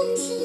空气。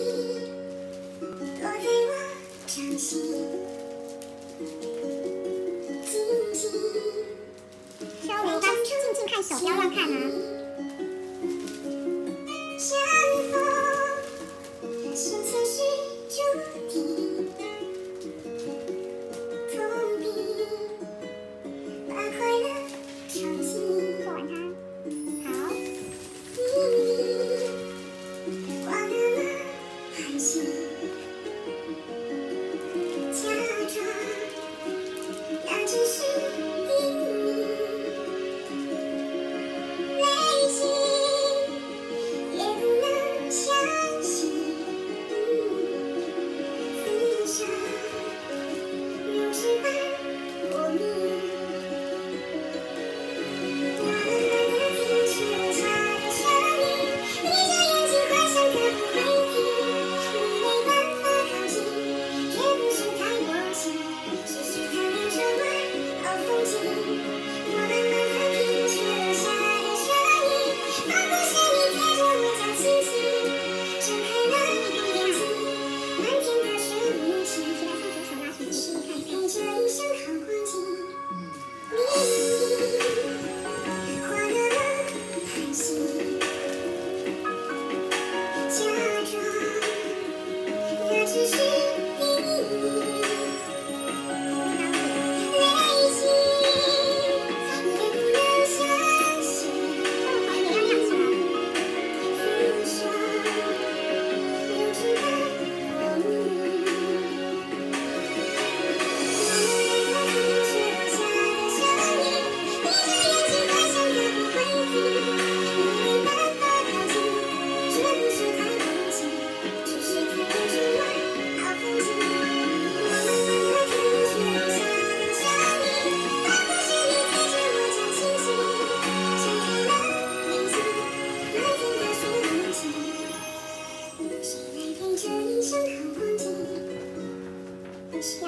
一生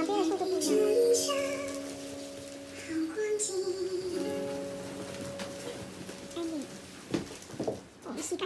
好光景两边的安膝盖